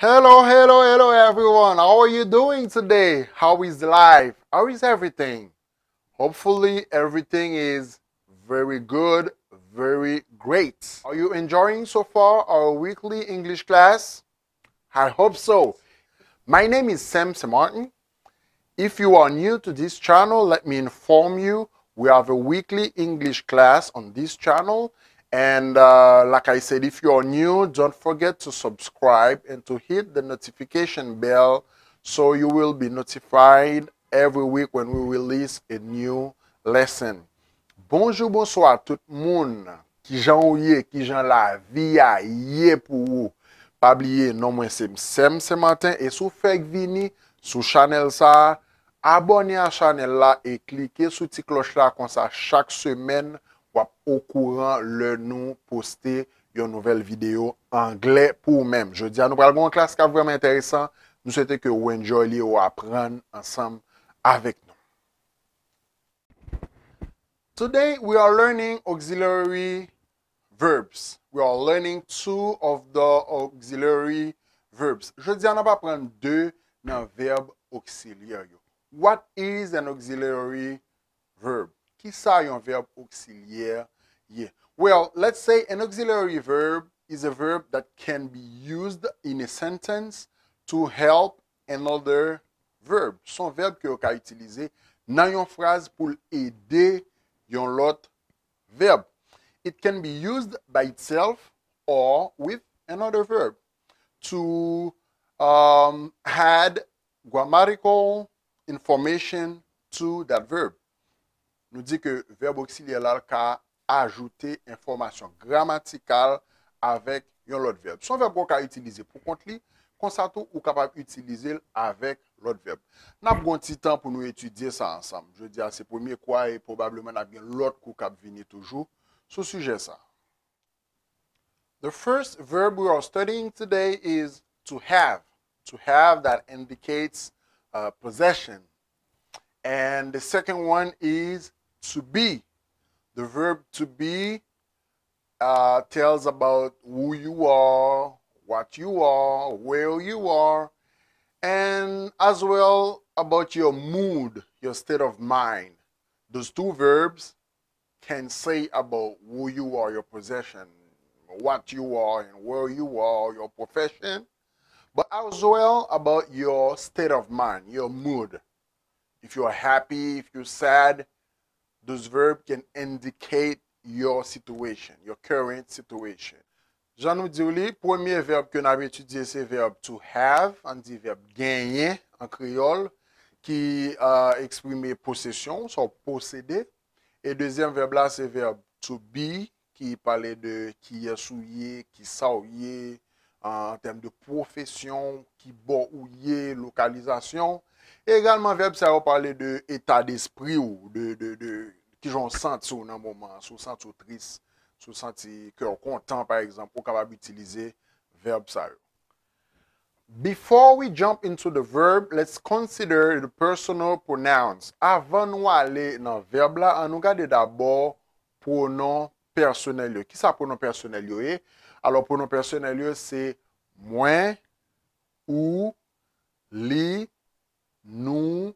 Hello, hello, hello, everyone. How are you doing today? How is life? How is everything? Hopefully, everything is very good, very great. Are you enjoying so far our weekly English class? I hope so. My name is Sam Martin. If you are new to this channel, let me inform you we have a weekly English class on this channel. And uh, like I said, if you're new, don't forget to subscribe and to hit the notification bell so you will be notified every week when we release a new lesson. Bonjour, bonsoir tout moun ki jan ouye, ki jan la viya, ye pou ou. Pabliye, non mwen sem sem se matin e sou fek vini sou chanel sa, abone a chanel la e klike sou ti kloch la kon sa chak semen pou. Wap au courant le nou poste yon nouvel video anglais pou mèm. Je di an nou pral gwen klas ka vwèm interesant, nou sete ke ou enjoy li ou apren ansam avèk nou. Today we are learning auxiliary verbs. We are learning two of the auxiliary verbs. Je di an ap apren de nan verb auxiliary yo. What is an auxiliary verb? Ye? Well, let's say an auxiliary verb is a verb that can be used in a sentence to help another verb. Son verb ki yo ka itilize nan yon fraz pou ede yon lot verb. It can be used by itself or with another verb to um, add grammatical information to that verb. Nou di ke verb auxilier la ka ajoute informasyon gramatikal avek yon lot verb. Son verb wak a itilize pou kont li, konsato ou kapab itilize avek lot verb. Nap gwen ti tan pou nou etudye sa ansam. Je di a se pwemye kwa e probableman ap gen lot kou kap vini toujou sou suje sa. The first verb we are studying today is to have. To have that indicates uh, possession. And the second one is to be. The verb to be uh, tells about who you are, what you are, where you are, and as well about your mood, your state of mind. Those two verbs can say about who you are, your possession, what you are, and where you are, your profession, but as well about your state of mind, your mood. If you're happy, if you're sad, Those verbs can indicate your situation, your current situation. Jan nou di ou li, pwemye verb ke nou ap etudye se verb to have, an di verb genye, an kriol, ki uh, eksprime posesyon, son posede. E dezyen verb la se verb to be, ki pale de ki yasouye, ki saouye, euh, an tem de profesyon, ki bo boouye, lokalizasyon. E egalman verb sa yo pale de etat d'espri ou de, de, de, de ki joun santi ou nan mouman, sou santi ou tris, sou santi kèr kontan par exemple, ou kapab utilize verb sa yo. Before we jump into the verb, let's consider the personal pronouns. Avan nou ale nan verb la, an nou gade d'abord pronon personel yo. Ki sa pronon personel yo e? Alors pronon personel yo se mwen, ou, li, nou,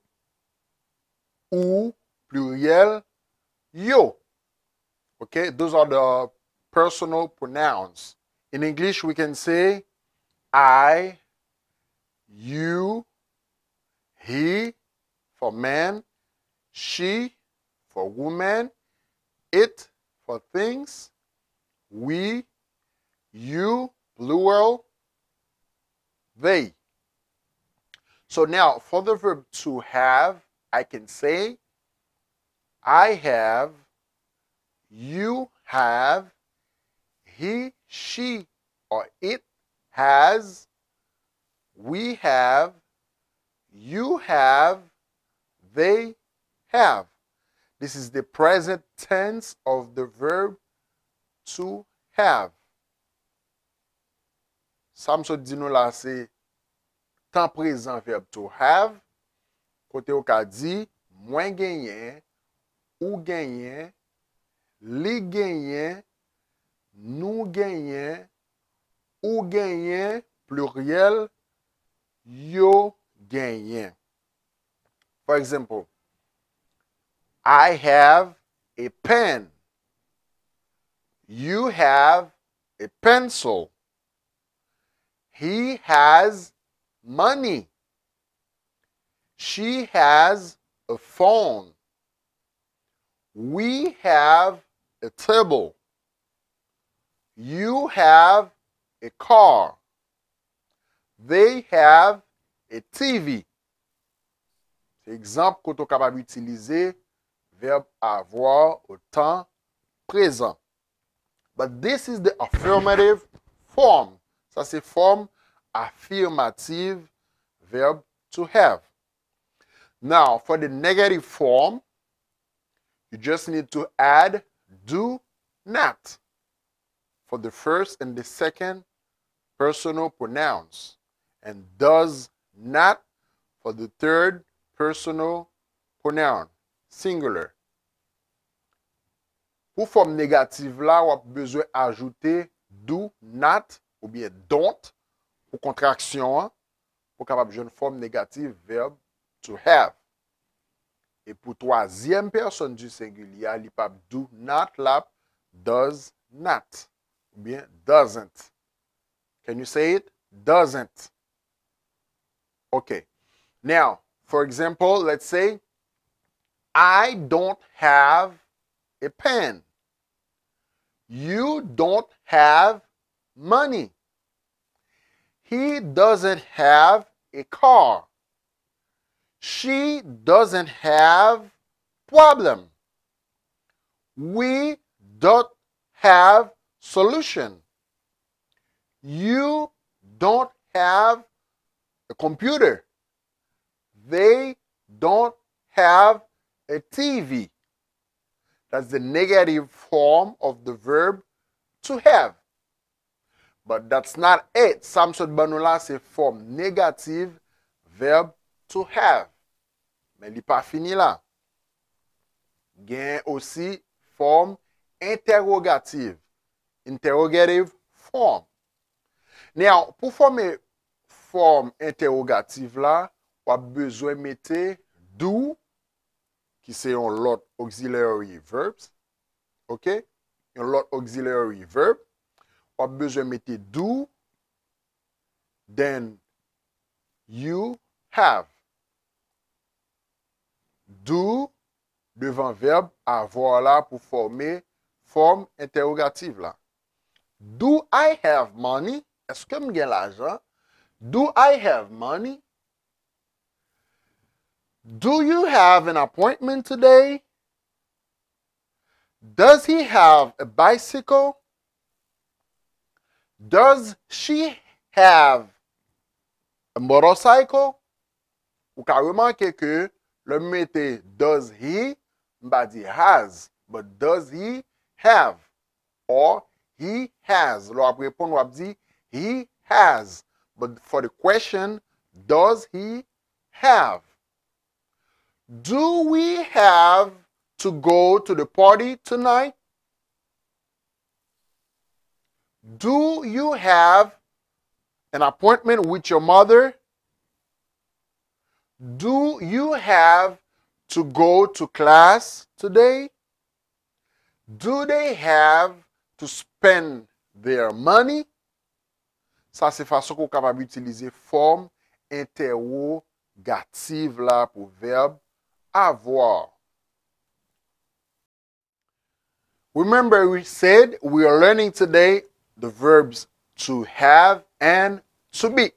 ou, pluriel, you. Okay, those are the personal pronouns. In English, we can say I, you, he for man, she for woman, it for things, we, you, plural, they. So now for the verb to have, I can say I have, you have, he, she, or it has, we have, you have, they have. This is the present tense of the verb to have. Samso di nou la se tan prezant verb to have. Kote ou ka di, mwen genyen, ou genyen, li genyen, nou genyen, ou genyen, pluriel, yo genyen. For example, I have a pen. You have a pencil. He has money. She has a phone. We have a table. You have a car. They have a TV. C'est exemple qu'on est capable d'utiliser verbe avoir au temps présent. But this is the affirmative form. Ça, c'est forme affirmative verb to have. Now, for the negative form, you just need to add do not for the first and the second personal pronouns and does not for the third personal pronoun, singular. Pour forme négative là, on a besoin d'ajouter do, not ou bien don't pour contraction pour capable une forme négative verbe to have. Et pour troisième personne du singulier, il pas do not lap, does not ou bien doesn't. Can you say it? Doesn't. Okay. Now, for example, let's say I don't have a pen. You don't have money. He doesn't have a car. She doesn't have problem. We don't have solution. You don't have a computer. They don't have a TV. That's the negative form of the verb to have. But that's not it. Samson Banula, c'est form négative verb to have. Men li pa fini la. Gen osi form interrogative. Interrogative form. Nyan, pou forme form interrogative la, wap bezwen mette do, ki se yon lot auxiliary verbs. Ok? Yon lot auxiliary verb. Wap bezwen mette do, then you have. Dou, devan verb avor la pou forme form interrogative la. Do I have money? Eske m gen l'ajan? Do I have money? Do you have an appointment today? Does he have a bicycle? Does she have a motorcycle? Ou ka remanke ke le mette does he, mba di has, but does he have? Or he has. Lo ap repon wap di he has. But for the question, does he have? Do we have to go to the party tonight? Do you have an appointment with your mother? Do you have to go to class today? Do they have to spend their money? Ça, c'est façon qu'on capable d'utiliser forme interrogative là pour verbe avoir. Remember, we said we are learning today the verbs to have and to be.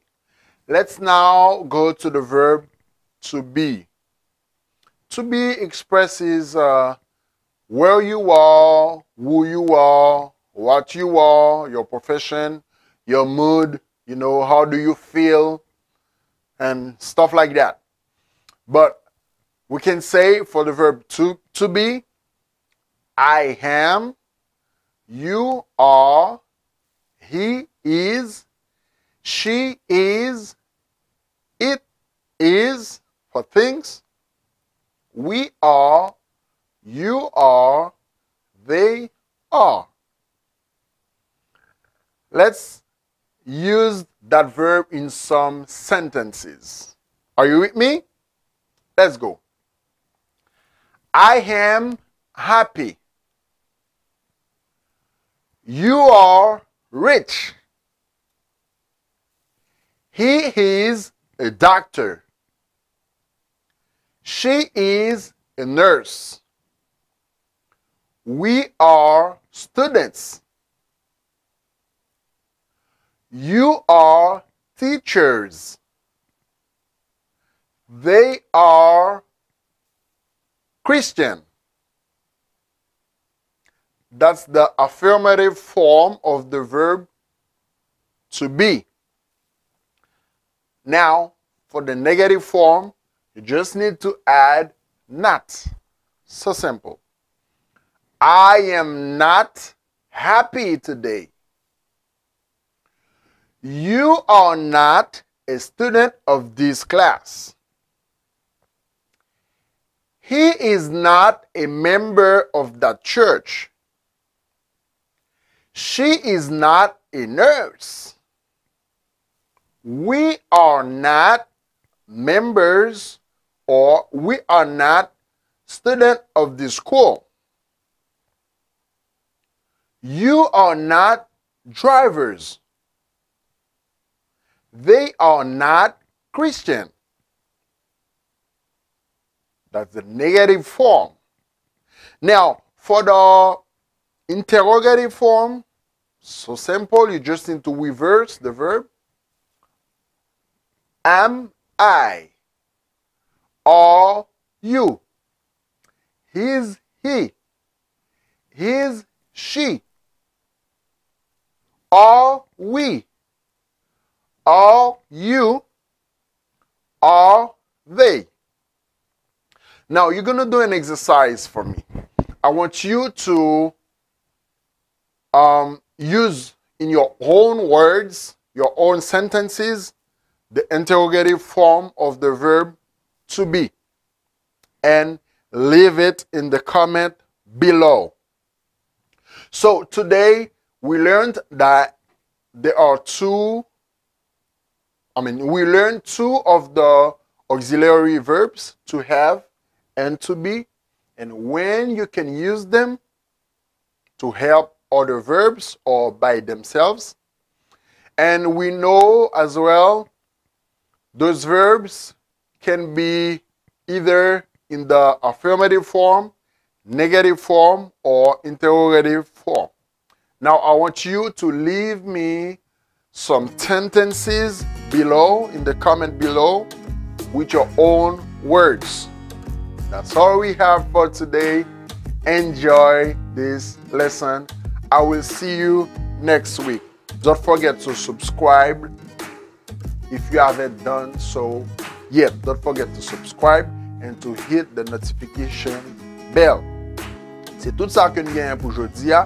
Let's now go to the verb to be. To be expresses uh, where you are, who you are, what you are, your profession, your mood, you know, how do you feel, and stuff like that. But we can say for the verb to, to be, I am, you are, he is, she is, it is for things, we are, you are, they are. Let's use that verb in some sentences. Are you with me? Let's go. I am happy. You are rich. He is a doctor. She is a nurse. We are students. You are teachers. They are Christian. That's the affirmative form of the verb to be. Now, for the negative form, you just need to add not. So simple. I am not happy today. You are not a student of this class. He is not a member of that church. She is not a nurse. We are not members or we are not student of the school. You are not drivers. They are not Christian. That's the negative form. Now, for the interrogative form, so simple, you just need to reverse the verb. Am I? Are you? Is he? His she? Are we? Are you? Are they? Now you're going to do an exercise for me. I want you to um, use in your own words, your own sentences, the interrogative form of the verb to be. And leave it in the comment below. So today we learned that there are two, I mean, we learned two of the auxiliary verbs to have and to be, and when you can use them to help other verbs or by themselves. And we know as well those verbs can be either in the affirmative form, negative form, or interrogative form. Now I want you to leave me some sentences below in the comment below with your own words. That's all we have for today. Enjoy this lesson. I will see you next week. Don't forget to subscribe if you haven't done so Yeah, don't forget to subscribe and to hit the notification bell. Se tout sa ke nou genyen pou jodi ya,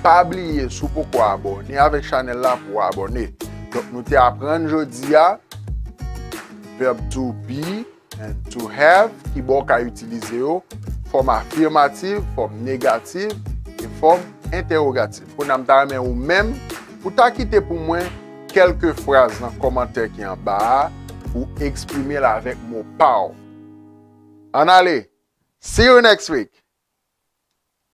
pa bliye sou pou kwa abone avèk chanel la pou abone. Donk nou te apren jodi ya, verb to be and to have ki bo ka utilize yo oh. form affirmative, form negative e form interrogative. Pou nan mta remen ou men, pou ta kite pou mwen kelke fraz nan komantèr ki an ba a, ou eksprime la vek mou pa ou. An ale, see you next week.